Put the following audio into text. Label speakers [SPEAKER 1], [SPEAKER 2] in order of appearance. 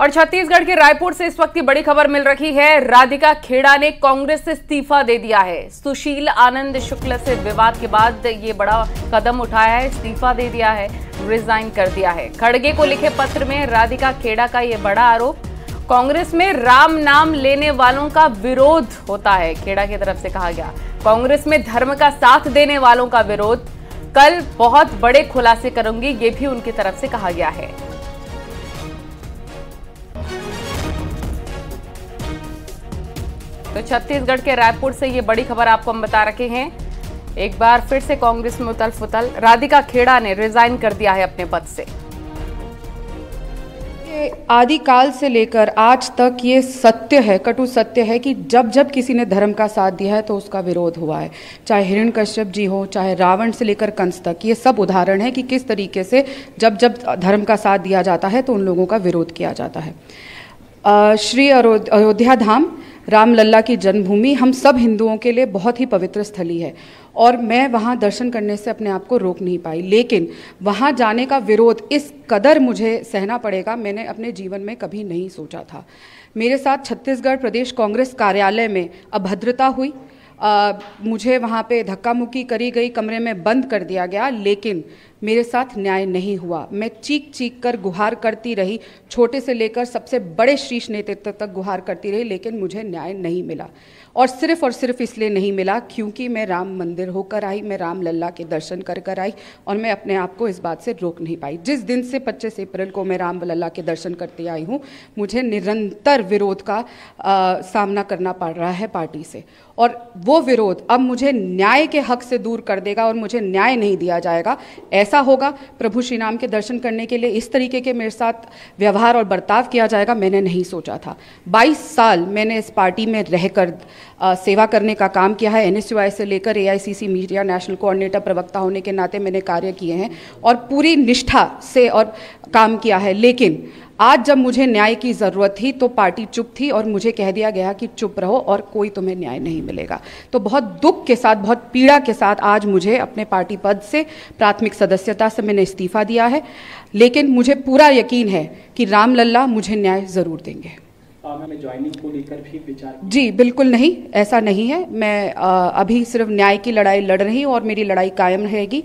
[SPEAKER 1] और छत्तीसगढ़ के रायपुर से इस वक्त की बड़ी खबर मिल रही है। राधिका खेड़ा ने कांग्रेस से इस्तीफा दे दिया है। सुशील आनंद शुक्ल से विवाद के बाद ये बड़ा कदम उठाया है, इस्तीफा दे दिया है, रिजाइन कर दिया है। खड़गे को लिखे पत्र में राधिका खेड़ा का ये बड़ा आरोप, कांग्रेस में राम नाम लेने वालों का विरोध होता है, खेड़ा की तरफ़ से कहा गया। कांग्रेस में धर्म का साथ देने वालों का विरोध, कल बहुत बड़े खुलासे करूँगी, ये भी उनकी तरफ़ से कहा गया है। तो छत्तीसगढ़ के रायपुर से ये बड़ी खबर आपको हम बता रखे हैं। एक बार फिर से कांग्रेस में उतल फुतल राधिका खेड़ा ने रिजाइन कर दिया है अपने पद से।
[SPEAKER 2] आदिकाल से लेकर आज तक ये सत्य है, कटु सत्य है कि जब जब किसी ने धर्म का साथ दिया है तो उसका विरोध हुआ है। चाहे हिरण कश्यप जी हो, चाहे रावण से लेकर कंस तक, ये सब उदाहरण है कि किस तरीके से जब जब धर्म का साथ दिया जाता है तो उन लोगों का विरोध किया जाता है। श्री अयोध्या धाम रामलल्ला की जन्मभूमि हम सब हिंदुओं के लिए बहुत ही पवित्र स्थली है। और मैं वहाँ दर्शन करने से अपने आप को रोक नहीं पाई। लेकिन वहाँ जाने का विरोध इस कदर मुझे सहना पड़ेगा मैंने अपने जीवन में कभी नहीं सोचा था। मेरे साथ छत्तीसगढ़ प्रदेश कांग्रेस कार्यालय में अभद्रता हुई। आ, मुझे वहाँ पे धक्का मुक्की करी गई कमरे में बंद कर दिया गया। लेकिन मेरे साथ न्याय नहीं हुआ। मैं चीख चीख कर गुहार करती रही। छोटे से लेकर सबसे बड़े शीर्ष नेतृत्व तक गुहार करती रही लेकिन मुझे न्याय नहीं मिला। और सिर्फ़ और सिर्फ़ इसलिए नहीं मिला क्योंकि मैं राम मंदिर होकर आई मैं राम लल्ला के दर्शन कर कर आई और मैं अपने आप को इस बात से रोक नहीं पाई। जिस दिन से 25 अप्रैल को मैं राम लल्ला के दर्शन करते आई हूँ मुझे निरंतर विरोध का आ, सामना करना पड़ रहा है पार्टी से। और वो विरोध अब मुझे न्याय के हक से दूर कर देगा और मुझे न्याय नहीं दिया जाएगा। ऐसा होगा। प्रभु श्री राम के दर्शन करने के लिए इस तरीके के मेरे साथ व्यवहार और बर्ताव किया जाएगा, मैंने नहीं सोचा था। 22 साल मैंने इस पार्टी में रहकर सेवा करने का काम किया है। एनएसयूआई से लेकर एआईसीसी मीडिया नेशनल कोऑर्डिनेटर प्रवक्ता होने के नाते मैंने कार्य किए हैं और पूरी निष्ठा से और काम किया है। लेकिन आज जब मुझे न्याय की ज़रूरत थी तो पार्टी चुप थी और मुझे कह दिया गया कि चुप रहो और कोई तुम्हें न्याय नहीं मिलेगा। तो बहुत दुख के साथ बहुत पीड़ा के साथ आज मुझे अपने पार्टी पद से प्राथमिक सदस्यता से मैंने इस्तीफा दिया है। लेकिन मुझे पूरा यकीन है कि राम लल्ला मुझे न्याय ज़रूर देंगे।
[SPEAKER 3] ज्वाइनिंग को लेकर भी विचार
[SPEAKER 2] जी बिल्कुल नहीं ऐसा नहीं है। मैं आ, अभी सिर्फ़ न्याय की लड़ाई लड़ रही हूँ और मेरी लड़ाई कायम रहेगी।